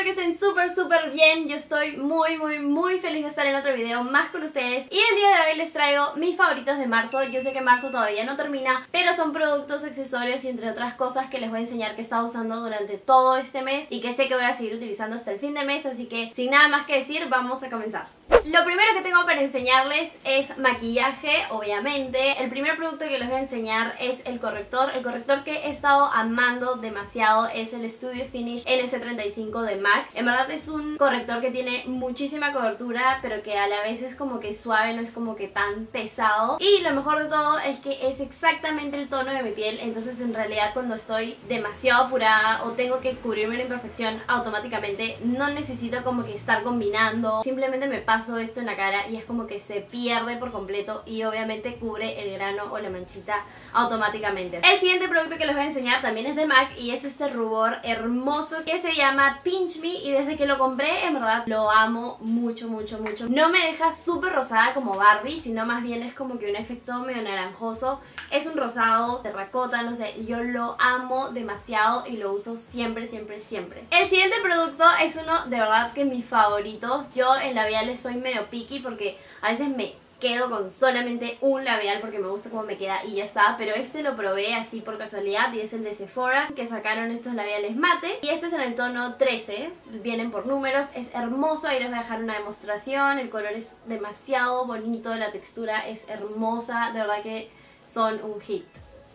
espero que estén súper súper bien. Yo estoy muy muy muy feliz de estar en otro video más con ustedes. Y el día de hoy les traigo mis favoritos de marzo. Yo sé que marzo todavía no termina Pero son productos, accesorios y entre otras cosas que les voy a enseñar que he estado usando durante todo este mes Y que sé que voy a seguir utilizando hasta el fin de mes. Así que sin nada más que decir, vamos a comenzar lo primero que tengo para enseñarles es maquillaje, obviamente. El primer producto que les voy a enseñar es el corrector. El corrector que he estado amando demasiado es el Studio Finish NC35 de MAC. En verdad es un corrector que tiene muchísima cobertura, pero que a la vez es como que suave, no es como que tan pesado. Y lo mejor de todo es que es exactamente el tono de mi piel, entonces en realidad cuando estoy demasiado apurada o tengo que cubrirme la imperfección automáticamente, no necesito como que estar combinando. Simplemente me paso esto en la cara y es como que se pierde por completo y obviamente cubre el grano o la manchita automáticamente. El siguiente producto que les voy a enseñar también es de MAC y es este rubor hermoso que se llama Pinch Me y desde que lo compré en verdad lo amo mucho mucho mucho. No me deja súper rosada como Barbie sino más bien es como que un efecto medio naranjoso. Es un rosado, terracota, no sé, yo lo amo demasiado y lo uso siempre siempre siempre. El siguiente producto es uno de verdad que mis favoritos. Yo en labiales soy medio picky porque a veces me quedo con solamente un labial porque me gusta cómo me queda y ya está, pero este lo probé así por casualidad y es el de Sephora que sacaron estos labiales mate y este es en el tono 13, vienen por números, es hermoso, ahí les voy a dejar una demostración, el color es demasiado bonito, la textura es hermosa, de verdad que son un hit.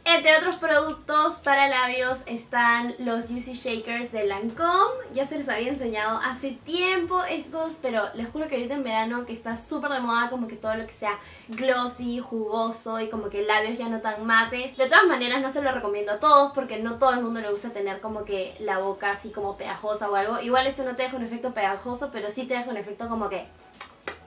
Entre otros productos para labios están los UC Shakers de Lancome. Ya se les había enseñado hace tiempo estos, pero les juro que ahorita en verano que está súper de moda como que todo lo que sea glossy, jugoso y como que labios ya no tan mates. De todas maneras no se lo recomiendo a todos porque no todo el mundo le gusta tener como que la boca así como pegajosa o algo. Igual este no te deja un efecto pegajoso, pero sí te deja un efecto como que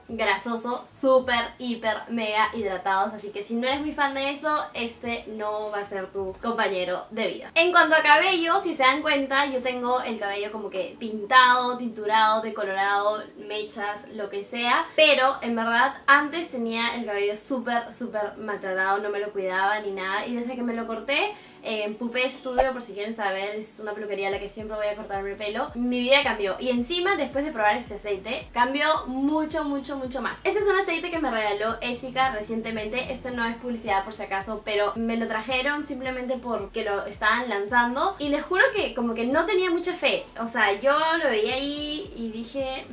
grasoso, súper, hiper, mega hidratados. Así que si no eres muy fan de eso, este no va a ser tu compañero de vida. En cuanto a cabello, si se dan cuenta, yo tengo el cabello como que pintado, tinturado, decolorado, mechas, lo que sea. Pero en verdad antes tenía el cabello súper, súper maltratado, no me lo cuidaba ni nada. Y desde que me lo corté en Pupe Studio, por si quieren saber, es una peluquería a la que siempre voy a cortarme el pelo. Mi vida cambió. Y encima, después de probar este aceite, cambió mucho, mucho, mucho más. Este es un aceite que me regaló Esica recientemente. Esto no es publicidad por si acaso, pero me lo trajeron simplemente porque lo estaban lanzando. Y les juro que como que no tenía mucha fe. O sea, yo lo veía ahí y dije...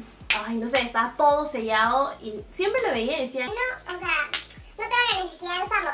Ay, no sé, estaba todo sellado y siempre lo veía y decía... No, o sea no tengo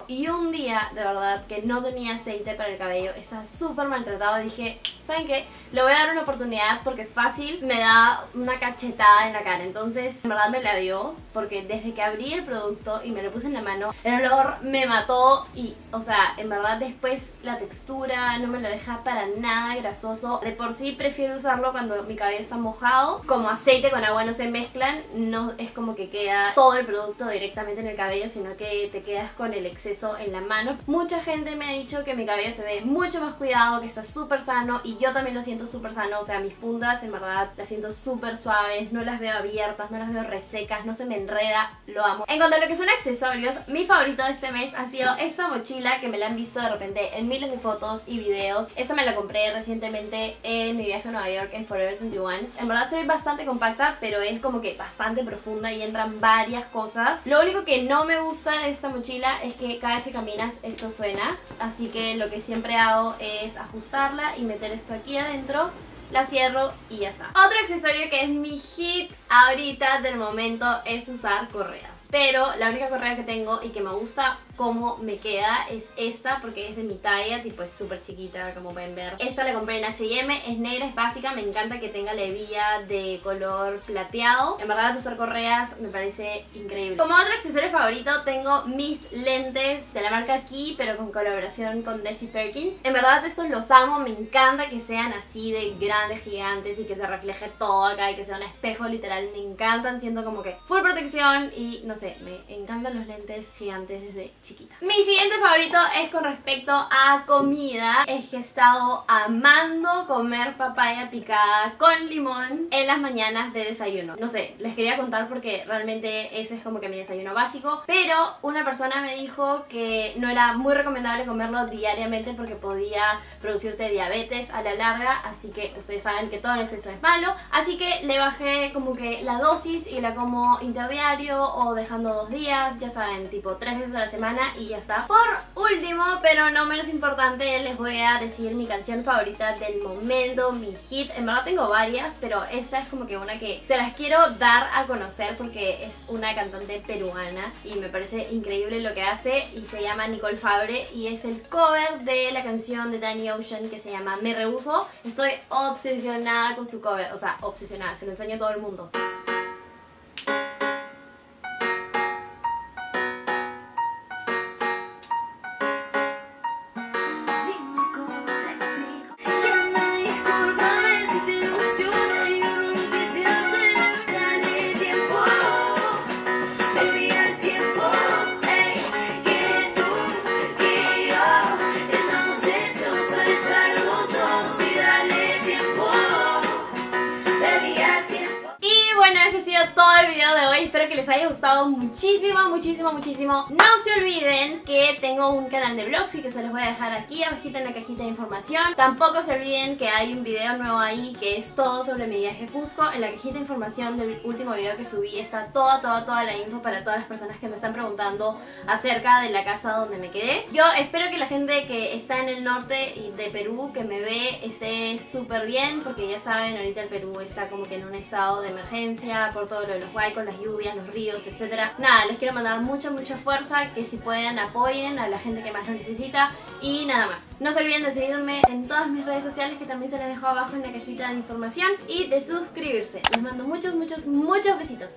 Y un día, de verdad, que no tenía aceite para el cabello, estaba súper maltratado, dije, ¿saben qué? Le voy a dar una oportunidad porque fácil me da una cachetada en la cara. Entonces, en verdad me la dio, porque desde que abrí el producto y me lo puse en la mano, el olor me mató y, o sea, en verdad después la textura no me lo deja para nada grasoso. De por sí prefiero usarlo cuando mi cabello está mojado. Como aceite con agua no se mezclan, no es como que queda todo el producto directamente en el cabello, sino que te quedas con el exceso en la mano. Mucha gente me ha dicho que mi cabello se ve mucho más cuidado, que está súper sano y yo también lo siento súper sano. O sea, mis puntas en verdad las siento súper suaves, no las veo abiertas, no las veo resecas, no se me enreda, lo amo. En cuanto a lo que son accesorios, mi favorito de este mes ha sido esta mochila que me la han visto de repente en miles de fotos y videos. Esta me la compré recientemente en mi viaje a Nueva York en Forever 21. En verdad se ve bastante compacta, pero es como que bastante profunda y entran varias cosas. Lo único que no me gusta esta mochila es que cada vez que caminas esto suena, así que lo que siempre hago es ajustarla y meter esto aquí adentro la cierro y ya está. Otro accesorio que es mi hit ahorita del momento es usar correas. Pero la única correa que tengo y que me gusta cómo me queda es esta porque es de mi talla, tipo es súper chiquita como pueden ver. Esta la compré en H&M, es negra, es básica, me encanta que tenga la de color plateado. En verdad usar correas me parece increíble. Como otro accesorio favorito tengo mis lentes de la marca Key pero con colaboración con Desi Perkins. En verdad estos los amo, me encanta que sean así de grandes, gigantes y que se refleje todo acá y que sea un espejo literal, me encantan, siento como que full protección y no sé me encantan los lentes gigantes desde chiquita. Mi siguiente favorito es con respecto a comida. Es que he estado amando comer papaya picada con limón en las mañanas de desayuno. No sé, les quería contar porque realmente ese es como que mi desayuno básico. Pero una persona me dijo que no era muy recomendable comerlo diariamente porque podía producirte diabetes a la larga. Así que ustedes saben que todo el exceso es malo. Así que le bajé como que la dosis y la como interdiario o dejando dos días. Ya saben, tipo tres veces a la semana y ya está. Por último, pero no menos importante, les voy a decir mi canción favorita del momento, mi hit. En verdad tengo varias, pero esta es como que una que se las quiero dar a conocer porque es una cantante peruana y me parece increíble lo que hace y se llama Nicole Fabre y es el cover de la canción de Danny Ocean que se llama Me Rehuso. Estoy obsesionada con su cover, o sea, obsesionada, se lo enseño a todo el mundo. Espero que les haya gustado muchísimo, muchísimo, muchísimo. No se olviden que tengo un canal de vlogs y que se los voy a dejar aquí abajito en la cajita de información. Tampoco se olviden que hay un video nuevo ahí que es todo sobre mi viaje Cusco. En la cajita de información del último video que subí está toda, toda, toda la info para todas las personas que me están preguntando acerca de la casa donde me quedé. Yo espero que la gente que está en el norte de Perú, que me ve, esté súper bien porque ya saben, ahorita el Perú está como que en un estado de emergencia por todo lo de los huaycos, las los ríos, etcétera. Nada, les quiero mandar mucha, mucha fuerza, que si pueden apoyen a la gente que más lo necesita y nada más. No se olviden de seguirme en todas mis redes sociales que también se les dejo abajo en la cajita de información y de suscribirse. Les mando muchos, muchos, muchos besitos.